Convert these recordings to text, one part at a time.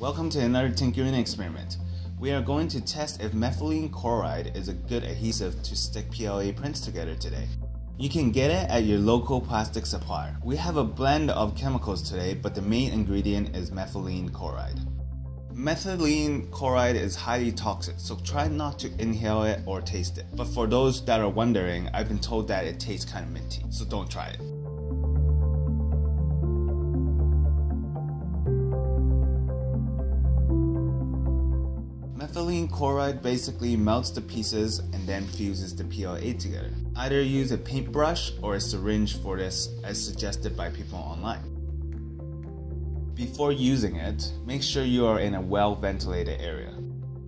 Welcome to another Tinkerine experiment. We are going to test if methylene chloride is a good adhesive to stick PLA prints together today. You can get it at your local plastic supplier. We have a blend of chemicals today, but the main ingredient is methylene chloride. Methylene chloride is highly toxic, so try not to inhale it or taste it. But for those that are wondering, I've been told that it tastes kind of minty, so don't try it. Methylene chloride basically melts the pieces and then fuses the PLA together. Either use a paintbrush or a syringe for this as suggested by people online. Before using it, make sure you are in a well ventilated area.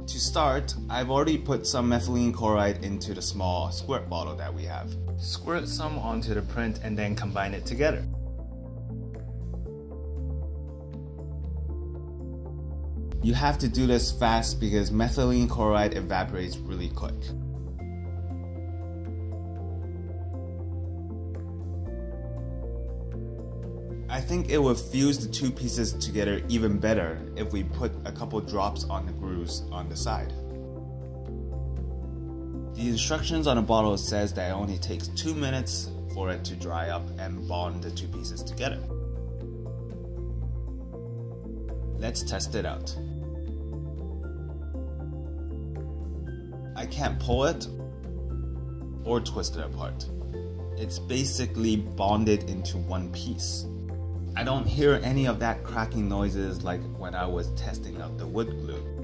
To start, I've already put some methylene chloride into the small squirt bottle that we have. Squirt some onto the print and then combine it together. You have to do this fast because methylene chloride evaporates really quick. I think it would fuse the two pieces together even better if we put a couple drops on the grooves on the side. The instructions on the bottle says that it only takes 2 minutes for it to dry up and bond the two pieces together. Let's test it out. I can't pull it or twist it apart. It's basically bonded into one piece. I don't hear any of that cracking noises like when I was testing out the wood glue.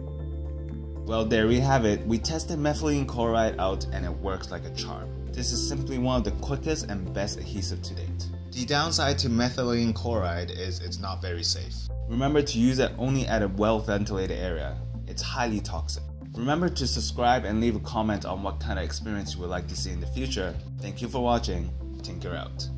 Well, there we have it. We tested methylene chloride out and it works like a charm. This is simply one of the quickest and best adhesive to date. The downside to methylene chloride is it's not very safe. Remember to use it only at a well ventilated area. It's highly toxic. Remember to subscribe and leave a comment on what kind of experience you would like to see in the future. Thank you for watching. Tinker out.